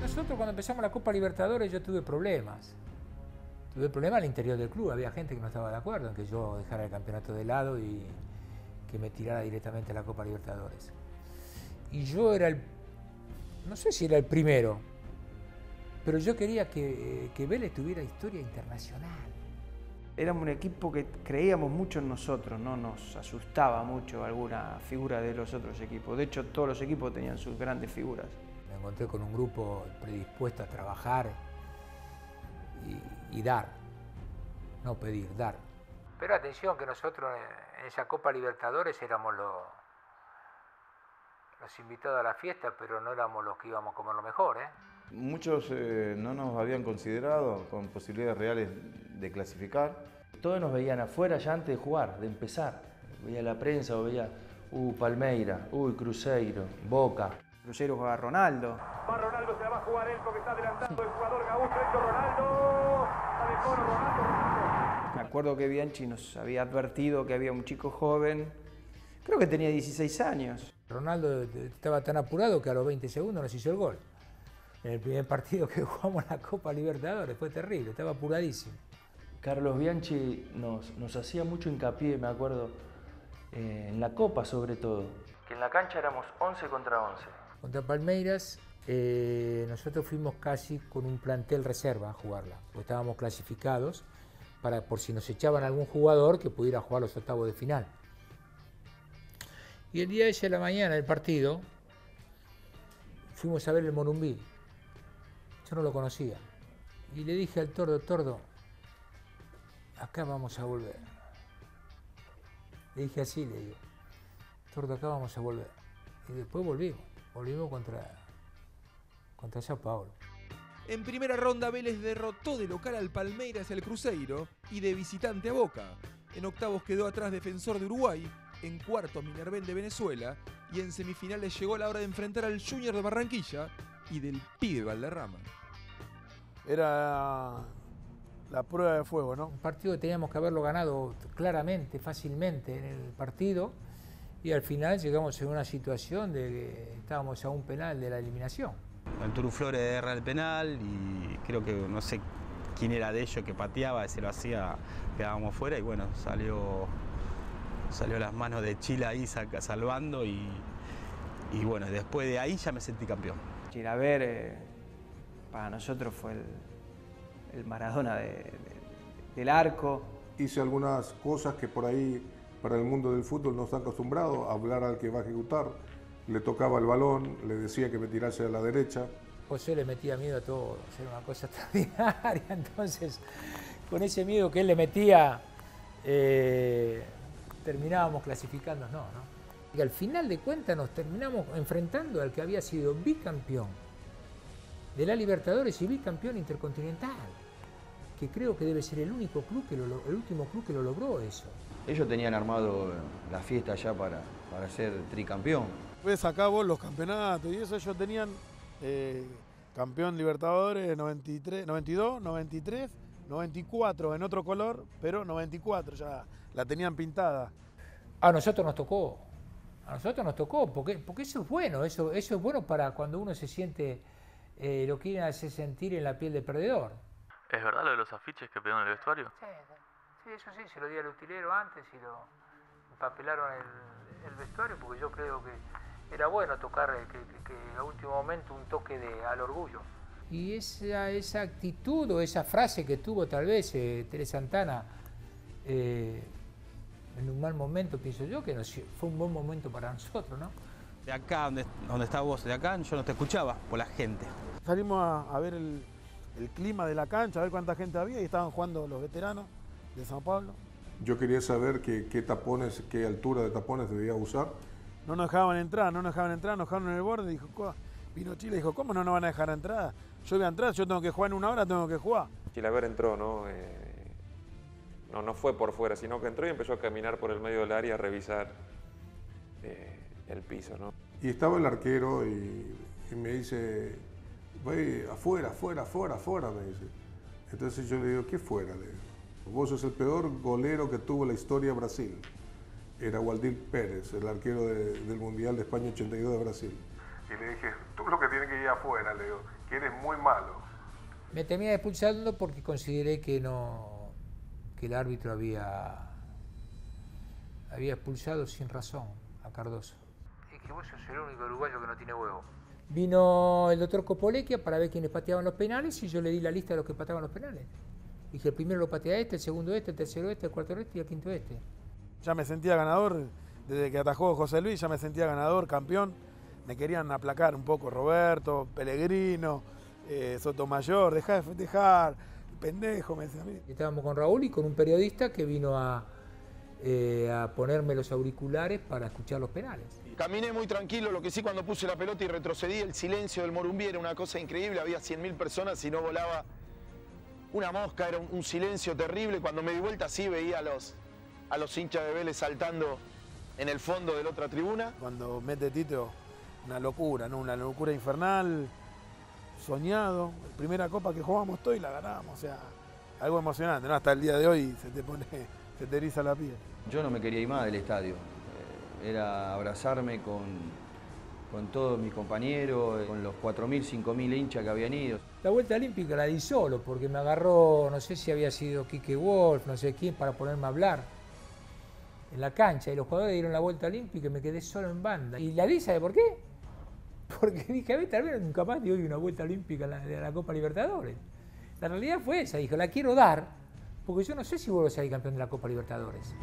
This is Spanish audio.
nosotros cuando empezamos la Copa Libertadores yo tuve problemas. Tuve problemas al interior del club, había gente que no estaba de acuerdo en que yo dejara el campeonato de lado y que me tirara directamente a la Copa Libertadores. Y yo era el, no sé si era el primero, pero yo quería que, que Vélez tuviera historia internacional. Éramos un equipo que creíamos mucho en nosotros, no nos asustaba mucho alguna figura de los otros equipos. De hecho, todos los equipos tenían sus grandes figuras. Me encontré con un grupo predispuesto a trabajar y, y dar, no pedir, dar. Pero atención que nosotros en esa Copa Libertadores éramos los, los invitados a la fiesta, pero no éramos los que íbamos a comer lo mejor. ¿eh? Muchos eh, no nos habían considerado con posibilidades reales de clasificar. Todos nos veían afuera ya antes de jugar, de empezar. Veía la prensa o veía, uh, Palmeira, uy, Cruzeiro, Boca. Cruzeiro juega Ronaldo. Va Ronaldo, se la va a jugar él porque está adelantando el jugador Gaucho, hecho Ronaldo. Sale Ronaldo, Ronaldo. Me acuerdo que Bianchi nos había advertido que había un chico joven, creo que tenía 16 años. Ronaldo estaba tan apurado que a los 20 segundos nos hizo el gol. En el primer partido que jugamos la Copa Libertadores fue terrible, estaba apuradísimo. Carlos Bianchi nos, nos hacía mucho hincapié, me acuerdo, eh, en la Copa sobre todo. Que en la cancha éramos 11 contra 11. Contra Palmeiras eh, nosotros fuimos casi con un plantel reserva a jugarla, porque estábamos clasificados para por si nos echaban algún jugador que pudiera jugar los octavos de final. Y el día ese de la mañana del partido fuimos a ver el Morumbí. Yo no lo conocía. Y le dije al tordo, tordo, acá vamos a volver. Le dije así, le digo, tordo, acá vamos a volver. Y después volvimos, volvimos contra, contra Sao Paulo. En primera ronda Vélez derrotó de local al Palmeiras el Cruzeiro y de visitante a Boca. En octavos quedó atrás Defensor de Uruguay, en cuarto Minervel de Venezuela y en semifinales llegó la hora de enfrentar al Junior de Barranquilla y del pibe Valderrama. Era la prueba de fuego, ¿no? Un partido que teníamos que haberlo ganado claramente, fácilmente en el partido y al final llegamos en una situación de que estábamos a un penal de la eliminación. El Turu Flores erra el penal y creo que no sé quién era de ellos que pateaba, si lo hacía, quedábamos fuera y bueno, salió, salió a las manos de Chile ahí saca- salvando y, y bueno, después de ahí ya me sentí campeón. Chilaver eh, para nosotros fue el, el Maradona de- de- del arco. Hice algunas cosas que por ahí para el mundo del fútbol no está acostumbrado, hablar al que va a ejecutar, le tocaba el balón, le decía que me tirase a la derecha. José le metía miedo a todo, era una cosa extraordinaria. Entonces, con ese miedo que él le metía, eh, terminábamos clasificándonos, ¿no? Y al final de cuentas nos terminamos enfrentando al que había sido bicampeón de la Libertadores y bicampeón intercontinental, que creo que debe ser el único club que lo, el último club que lo logró eso. Ellos tenían armado la fiesta ya para, para ser tricampeón. Ves acá vos los campeonatos y eso, ellos tenían eh, campeón Libertadores 93, 92, 93, 94 en otro color, pero 94 ya la tenían pintada. A nosotros nos tocó, a nosotros nos tocó, porque, porque eso es bueno, eso, eso es bueno para cuando uno se siente eh, lo que quieren hacer sentir en la piel del perdedor. ¿Es verdad lo de los afiches que pegó en el vestuario? Sí, sí, eso sí, se lo di al utilero antes y lo empapelaron el, el vestuario porque yo creo que era bueno tocar, eh, que, que- que a último momento un toque de, al orgullo. Y esa, esa actitud o esa frase que tuvo tal vez eh, Tere Santana eh, en un mal momento, pienso yo, que nos- fue un buen momento para nosotros, ¿no? De acá, donde, donde estás vos, de acá, yo no te escuchaba por la gente. Salimos a, a ver el, el clima de la cancha, a ver cuánta gente había y estaban jugando los veteranos de San Pablo. Yo quería saber qué, qué tapones, qué altura de tapones debía usar. No nos dejaban entrar, no nos dejaban entrar, nos dejaron en el borde. Dijo, vino Chile y dijo, ¿cómo no nos van a dejar entrar? Yo voy a entrar, yo tengo que jugar en una hora, tengo que jugar. Chilaver entró, ¿no? Eh, no, no fue por fuera, sino que entró y empezó a caminar por el medio del área a revisar eh, el piso, ¿no? Y estaba el arquero y, y me dice, ve afuera, afuera, afuera, afuera, me dice. Entonces yo le digo, ¿qué fuera? Le digo, vos sos el peor golero que tuvo la historia de Brasil. Era Waldir Pérez, el arquero de- del Mundial de España 82 de Brasil. Y le dije, tú lo que tienes que ir afuera, le digo, que eres muy malo. Me terminé expulsando porque consideré que no que el árbitro había había expulsado sin razón a Cardoso. Y que vos sos el único uruguayo que no tiene huevo. Vino el doctor Copolequia para ver quiénes pateaban los penales y yo le di la lista de los que pateaban los penales. Dije, el primero lo patea este, el segundo este, el tercero este, el cuarto este y el quinto este. Ya me sentía ganador, desde que atajó José Luis ya me sentía ganador, campeón. Me querían aplacar un poco Roberto, Pellegrino, eh, Sotomayor, dejá de festejar, pendejo, me decía a mí. Estábamos con Raúl y con un periodista que vino a, eh, a ponerme los auriculares para escuchar los penales. Caminé muy tranquilo, lo que sí cuando puse la pelota y retrocedí, el silencio del Morumbí era una cosa increíble, había 100.000 personas y no volaba una mosca, era un, un silencio terrible. Cuando me di vuelta sí veía a los, a los hinchas de Vélez saltando en el fondo de la otra tribuna. Cuando mete Tito, una locura, ¿no? Una locura infernal, soñado. Primera copa que jugamos todo y la ganamos, o sea, algo emocionante, ¿no? Hasta el día de hoy se te pone, se te eriza la piel. Yo no me quería ir más del estadio. Eh, Era abrazarme con, con todos mis compañeros, eh, con los 4.000, 5.000 hinchas que habían ido. La vuelta olímpica la di solo porque me agarró, no sé si había sido Quique Wolf, no sé quién, para ponerme a hablar en la cancha y los jugadores dieron la vuelta olímpica y me quedé solo en banda. Y la di, ¿sabe por qué? Porque dije, a ver, tal vez nunca más doy una vuelta olímpica en la, de la Copa Libertadores. La realidad fue esa, dijo, la quiero dar porque yo no sé si vuelvo a salir campeón de la Copa Libertadores.